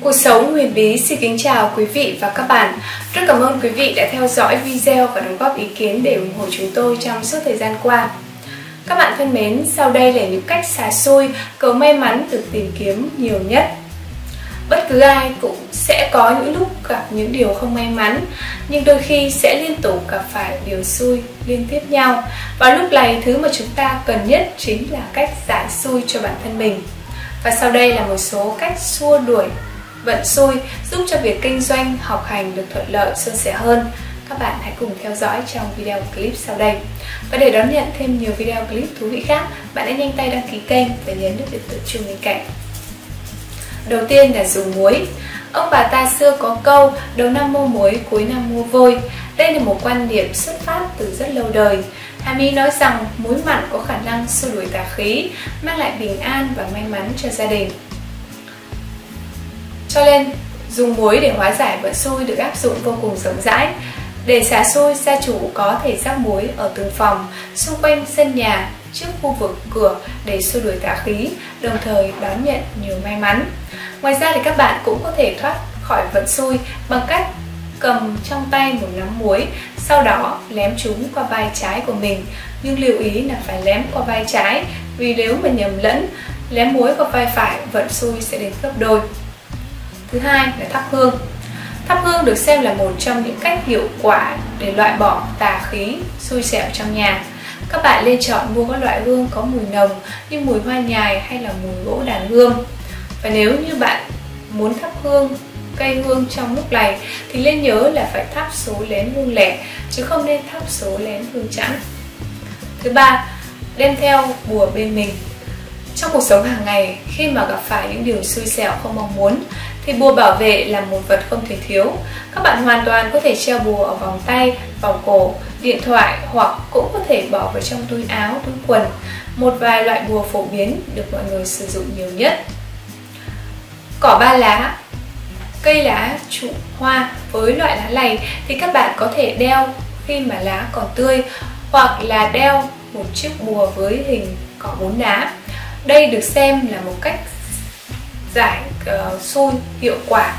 Cuộc sống huyền bí xin kính chào quý vị và các bạn. Rất cảm ơn quý vị đã theo dõi video và đóng góp ý kiến để ủng hộ chúng tôi trong suốt thời gian qua. Các bạn thân mến, sau đây là những cách xả xôi cầu may mắn được tìm kiếm nhiều nhất. Bất cứ ai cũng sẽ có những lúc gặp những điều không may mắn, nhưng đôi khi sẽ liên tục gặp phải điều xui liên tiếp nhau. Và lúc này thứ mà chúng ta cần nhất chính là cách giải xui cho bản thân mình. Và sau đây là một số cách xua đuổi vận xui giúp cho việc kinh doanh, học hành được thuận lợi suôn sẻ hơn. Các bạn hãy cùng theo dõi trong video clip sau đây. Và để đón nhận thêm nhiều video clip thú vị khác, bạn hãy nhanh tay đăng ký kênh và nhấn nút biểu tượng chuông bên cạnh. Đầu tiên là dùng muối. Ông bà ta xưa có câu đầu năm mua muối, cuối năm mua vôi. Đây là một quan điểm xuất phát từ rất lâu đời. Hàm ý nói rằng muối mặn có khả năng xua đuổi tà khí, mang lại bình an và may mắn cho gia đình. Cho nên, dùng muối để hóa giải vận xui được áp dụng vô cùng rộng rãi. Để xả xui, gia chủ có thể rắc muối ở từng phòng, xung quanh sân nhà, trước khu vực cửa để xua đuổi tà khí, đồng thời đón nhận nhiều may mắn. Ngoài ra thì các bạn cũng có thể thoát khỏi vận xui bằng cách cầm trong tay một nắm muối, sau đó lém chúng qua vai trái của mình. Nhưng lưu ý là phải lém qua vai trái, vì nếu mà nhầm lẫn, lém muối qua vai phải, vận xui sẽ đến gấp đôi. Thứ hai là thắp hương. Thắp hương được xem là một trong những cách hiệu quả để loại bỏ tà khí, xui xẻo trong nhà. Các bạn nên chọn mua các loại hương có mùi nồng như mùi hoa nhài hay là mùi gỗ đàn hương. Và nếu như bạn muốn thắp hương cây hương trong lúc này thì nên nhớ là phải thắp số lén hương lẻ chứ không nên thắp số lén hương chẵn. Thứ ba, đem theo bùa bên mình. Trong cuộc sống hàng ngày, khi mà gặp phải những điều xui xẻo không mong muốn thì bùa bảo vệ là một vật không thể thiếu. Các bạn hoàn toàn có thể treo bùa ở vòng tay, vòng cổ, điện thoại hoặc cũng có thể bỏ vào trong túi áo, túi quần. Một vài loại bùa phổ biến được mọi người sử dụng nhiều nhất. Cỏ ba lá Cây lá trụ hoa với loại lá này thì các bạn có thể đeo khi mà lá còn tươi hoặc là đeo một chiếc bùa với hình cỏ bốn lá. Đây được xem là một cách giải uh, hiệu quả.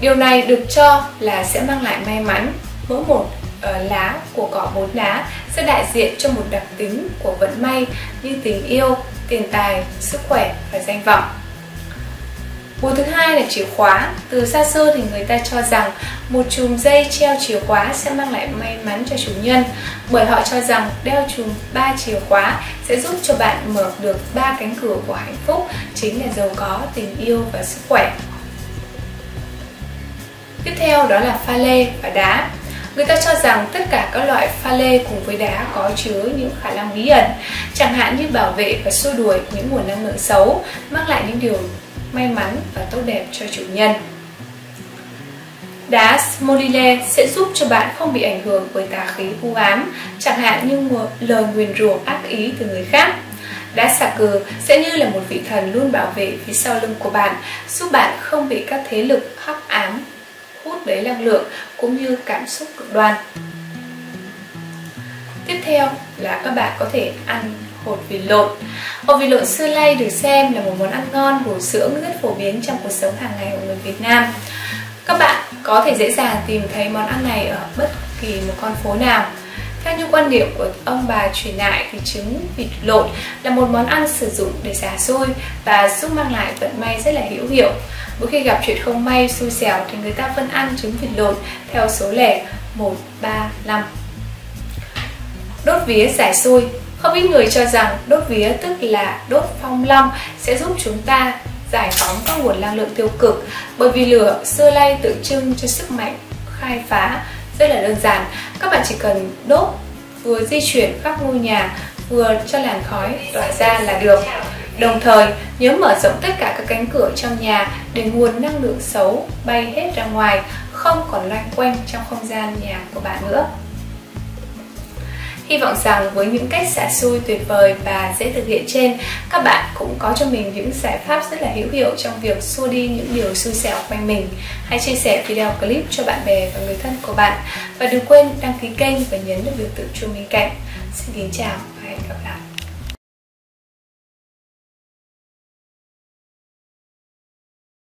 Điều này được cho là sẽ mang lại may mắn. Mỗi một uh, lá của cỏ bốn lá sẽ đại diện cho một đặc tính của vận may như tình yêu tiền tài sức khỏe và danh vọng. Bùa thứ hai là chìa khóa. Từ xa xưa thì người ta cho rằng một chùm dây treo chìa khóa sẽ mang lại may mắn cho chủ nhân, bởi họ cho rằng đeo chùm ba chìa khóa sẽ giúp cho bạn mở được ba cánh cửa của hạnh phúc, chính là giàu có, tình yêu và sức khỏe. Tiếp theo đó là pha lê và đá. Người ta cho rằng tất cả các loại pha lê cùng với đá có chứa những khả năng bí ẩn, chẳng hạn như bảo vệ và xua đuổi những nguồn năng lượng xấu, mang lại những điều may mắn và tốt đẹp cho chủ nhân. Đá Smolile sẽ giúp cho bạn không bị ảnh hưởng bởi tà khí u ám, chẳng hạn như một lời nguyền rủa ác ý từ người khác. Đá xà cừ sẽ như là một vị thần luôn bảo vệ phía sau lưng của bạn, giúp bạn không bị các thế lực hắc ám hút lấy năng lượng cũng như cảm xúc cực đoan. Tiếp theo là các bạn có thể ăn hột vịt lộn. Hột vịt lộn xưa lay được xem là một món ăn ngon, bổ dưỡng rất phổ biến trong cuộc sống hàng ngày của người Việt Nam. Các bạn có thể dễ dàng tìm thấy món ăn này ở bất kỳ một con phố nào. Theo như quan điểm của ông bà truyền lại thì trứng vịt lộn là một món ăn sử dụng để xả xui và giúp mang lại vận may rất là hữu hiệu. Mỗi khi gặp chuyện không may, xui xẻo thì người ta vẫn ăn trứng vịt lộn theo số lẻ 1, 3, 5. Đốt vía giải xui không ít người cho rằng đốt vía, tức là đốt phong long, sẽ giúp chúng ta giải phóng các nguồn năng lượng tiêu cực. Bởi vì lửa xưa nay tượng trưng cho sức mạnh khai phá rất là đơn giản. Các bạn chỉ cần đốt vừa di chuyển khắp ngôi nhà, vừa cho làn khói tỏa ra là được. Đồng thời, nhớ mở rộng tất cả các cánh cửa trong nhà để nguồn năng lượng xấu bay hết ra ngoài, không còn loanh quanh trong không gian nhà của bạn nữa. Hy vọng rằng với những cách xả xui tuyệt vời và dễ thực hiện trên, các bạn cũng có cho mình những giải pháp rất là hữu hiệu trong việc xua đi những điều xui xẻo quanh mình. Hãy chia sẻ video clip cho bạn bè và người thân của bạn và đừng quên đăng ký kênh và nhấn được biểu tượng chuông bên cạnh. Xin kính chào và hẹn gặp lại.